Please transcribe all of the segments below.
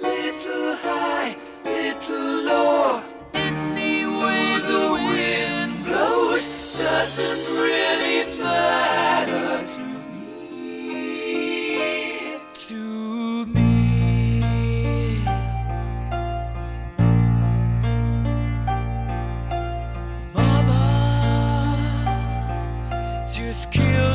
Little high, little low. The wind blows doesn't really matter to me. To me. Mama just killed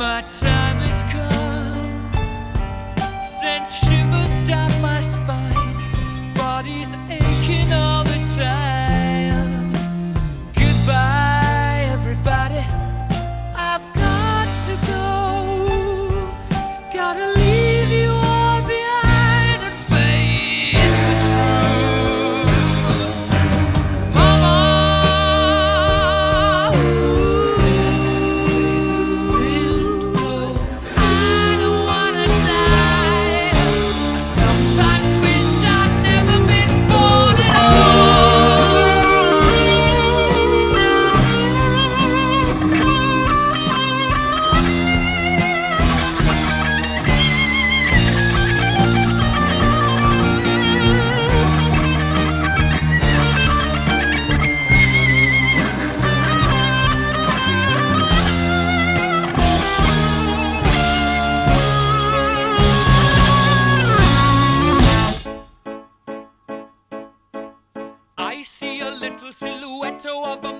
my time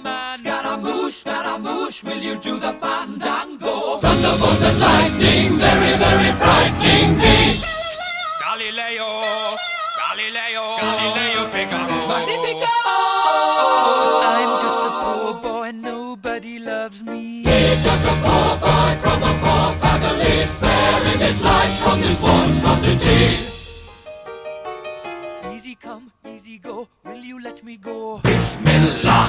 man. Scaramouche, Scaramouche, will you do the fandango? Thunderbolt and lightning, very, very frightening me. Galileo, Galileo, Galileo Figaro. Magnifico! I'm just a poor boy, nobody loves me. He's just a poor boy from a poor family, sparing his life from this monstrosity. Easy come, easy go, will you let me go? Bismillah,